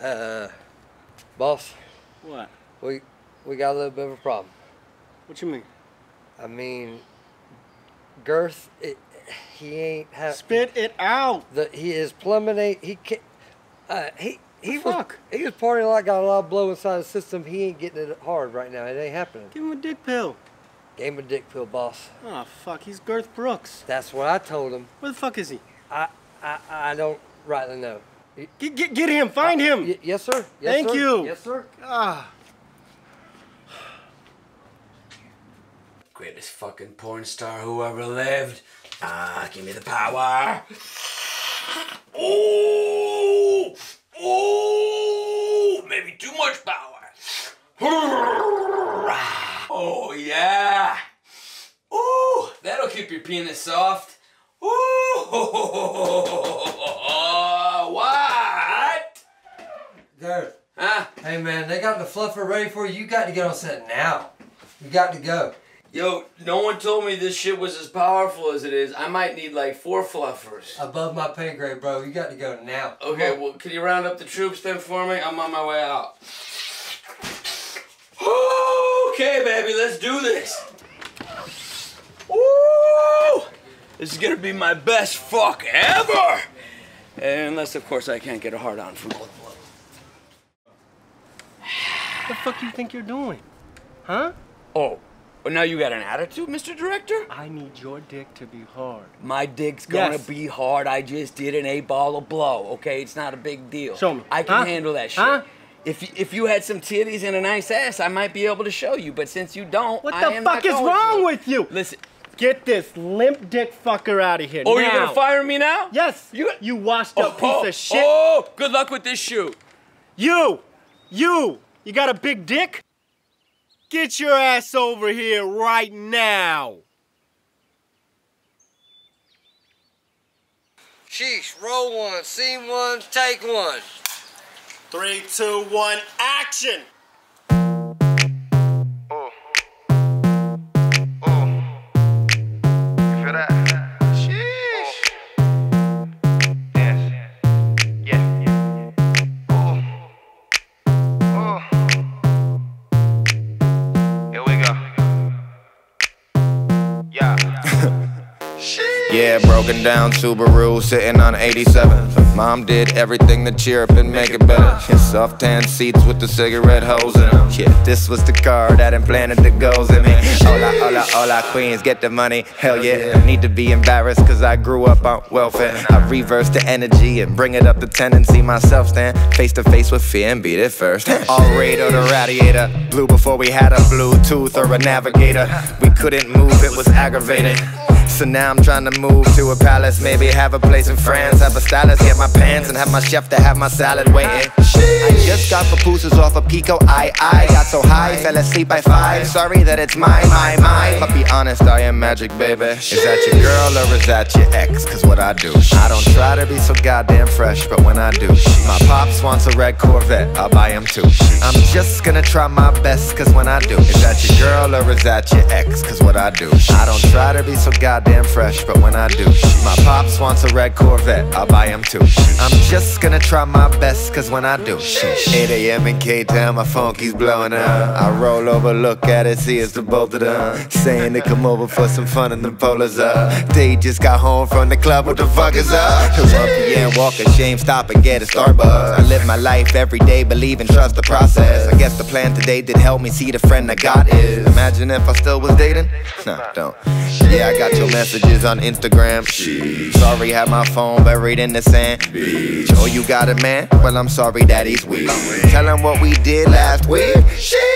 Uh, boss, What? we we got a little bit of a problem. What you mean? I mean, Girth, it, he ain't have Spit it out. the he is plummeting. He can uh, he he was fuck? he was partying a lot, got a lot of blow inside the system. He ain't getting it hard right now. It ain't happening. Give him a dick pill. Game of dick pill, boss. Oh fuck, he's Girth Brooks. That's what I told him. Where the fuck is he? I I, I don't rightly know. Y- Get get, get him. Find him. y- yes, sir. Yes, Thank sir. you. Yes, sir. Ah. Greatest fucking porn star who ever lived. Ah, give me the power. Ooh, ooh, maybe too much power. Oh yeah. Ooh, that'll keep your penis soft. Ooh, Girth. Huh? Hey man, they got the fluffer ready for you. You got to get on set now. You got to go. Yo, no one told me this shit was as powerful as it is. I might need like four fluffers. Above my pay grade, bro. You got to go now. Okay, well, can you round up the troops then for me? I'm on my way out. Okay, baby, let's do this. Woo! This is gonna be my best fuck ever! Unless, of course, I can't get a hard on from all the. What the fuck you think you're doing? Huh? Oh, well, now you got an attitude, Mr. Director? I need your dick to be hard. My dick's gonna Yes. be hard. I just did an eight ball of blow. Okay, it's not a big deal. Show me. I can Huh? handle that shit. Huh? If you, if you had some titties and a nice ass, I might be able to show you. But since you don't, What the fuck is wrong to. with you? Listen. Get this limp dick fucker out of here. Oh, now. you're gonna fire me now? Yes. You- You washed oh, up oh, piece of shit. Oh, good luck with this shoot. You! You! You got a big dick? Get your ass over here right now! Sheesh, roll one, scene one, take one. Three, two, one, action! Yeah, broken down Subaru sitting on 87. Mom did everything to cheer up and make it better. Yeah, soft tan seats with the cigarette holes in them. Yeah, this was the car that implanted the goals in me. Hola, hola, hola, queens, get the money. Hell yeah. Need to be embarrassed cause I grew up on welfare. I reverse the energy and bring it up the tendency. Myself stand face to face with fear and beat it first. All radar the radiator. Blue before we had a Bluetooth or a navigator. We couldn't move, it was aggravating. So now I'm trying to move to a palace, maybe have a place in France, have a stylist, get my pants, and have my chef to have my salad waiting. I just got papooses off a Pico, I, I got so high, fell asleep by five. Sorry that it's my, my, my. But be honest, I am magic, baby. Is that your girl or is that your ex? Cause what I do, I don't try to be so goddamn fresh, but when I do, my pops wants a red Corvette, I'll buy him too. I'm just gonna try my best, cause when I do, is that your girl or is that your ex? Cause what I do, I don't try to be so goddamn fresh, but when I do, my pops wants a red Corvette, I'll buy him too. I'm just gonna try my best, cause when I do, 8 a.m. in K-Town, my phone keeps blowing up. I roll over, look at it, see it's the both of them. Saying they come over for some fun and the polars up. They just got home from the club, what the fuck is up? 1 p.m. walk a shame, stop and get a Starbucks. I live my life every day, believe and trust the process. I guess the plan today did help me see the friend I got is. Imagine if I still was dating? No, don't. Yeah, I got your messages on Instagram. Sorry, had my phone buried in the sand. Oh, you got a man? Well, I'm sorry that he's weak. Tell him what we did last week. She's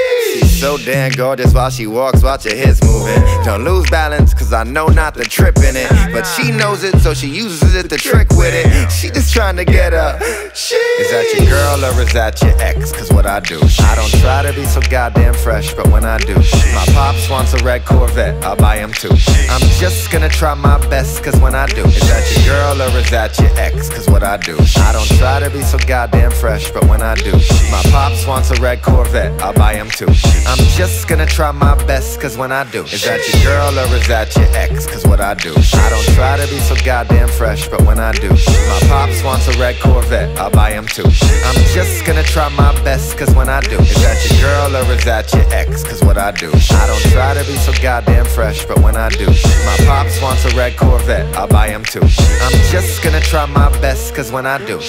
so damn gorgeous while she walks, watch her hips moving. Don't lose balance, cause I know not to trip in it. But she knows it, so she uses it to trick with it. She just trying to get up. Is that your girl or is that your ex? Cause what I do, I don't try to be so goddamn fresh, but when I do, my pops wants a red Corvette, I'll buy him too. I'm just gonna try my best, cause when I do, is that your girl or is that your ex? Cause what I do, I don't try to be so goddamn fresh, but when I do, my pops wants a red Corvette, I'll buy him too. I'm just gonna try my best, cause when I do, is that your girl or is that your ex? Cause what I do, I don't try to be so goddamn fresh, but when I do, my pops wants a red Corvette, I'll buy him too. I'm just gonna try my best, cause when I do, is that your girl or is that your ex? Cause what I do, I don't try to be so goddamn fresh, but when I do, my pops wants a red Corvette, I'll buy him too. I'm just gonna try my best, cause when I do.